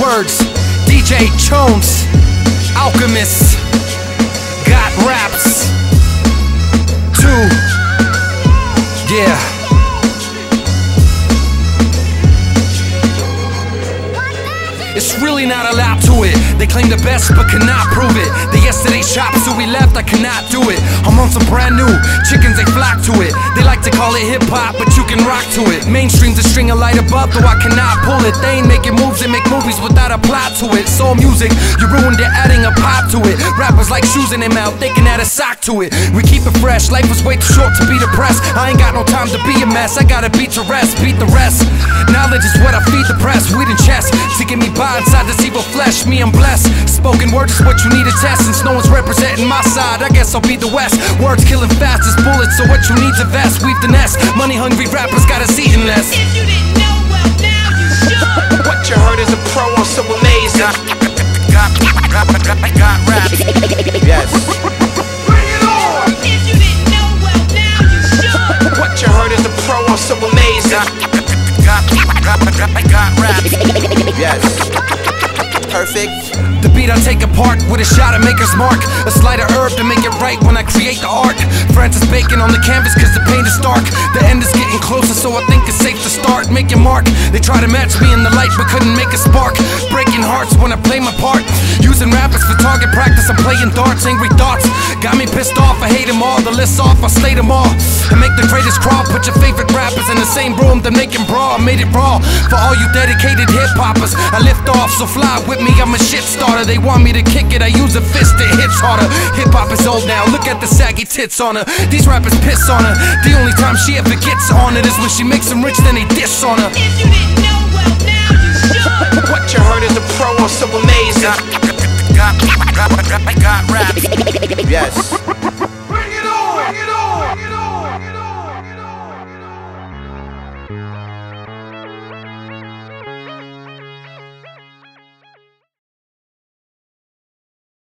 words. DJ Chonz, Alchemist, It's really not a to it. They claim the best but cannot prove it. They yesterday shopped, so we left. I cannot do it. I'm on some brand new chickens, they flock to it. They like to call it hip hop, but you can rock to it. Mainstream's a string of light above, though I cannot pull it. They ain't making moves, they make movies without a plot to it. Soul music, you ruined it, adding a pop to it. Rappers like shoes in their mouth, they can add a sock to it. We keep it fresh, life was way too short to be depressed. I ain't got no time to be a mess, I gotta beat to rest, beat the rest. Knowledge is what I feed the press, weed and chess to get me by inside this evil flesh. Me, I'm blessed. Spoken word is what you need to test. Since no one's representing my side, I guess I'll be the West. Words killing fast as bullets, so what you need to vest. Weave the nest. Money hungry rappers got us eating less. If you didn't know, well, now you should. What you heard is a pro, I'm so amazing. Raps. Yes. If you didn't know, well, now you should. What you heard is a pro, I'm so amazing. Yes. Beat I take apart with a shot of maker's mark. A slight of herb to make it right when I create the art. Francis Bacon on the canvas cause the paint is dark. The closer, so I think it's safe to start. making mark. They try to match me in the light but couldn't make a spark. Breaking hearts when I play my part. Using rappers for target practice, I'm playing darts, angry thoughts. Got me pissed off, I hate them all. The list off, I slate them all. And make the greatest crawl. Put your favorite rappers in the same room, then make 'em brawl. I made it raw for all you dedicated hip hoppers. I lift off, so fly with me, I'm a shit starter. They want me to kick it, I use a fist that hits harder. Hip hop is old now, look at the saggy tits on her. These rappers piss on her. The only time she ever gets on it is when she makes them rich, then they diss on her. If you didn't know, well, now you should. What you heard is a pro, I'm so amazing. Got, got, got, got raps. Yes. Bring it on! Bring it on! Bring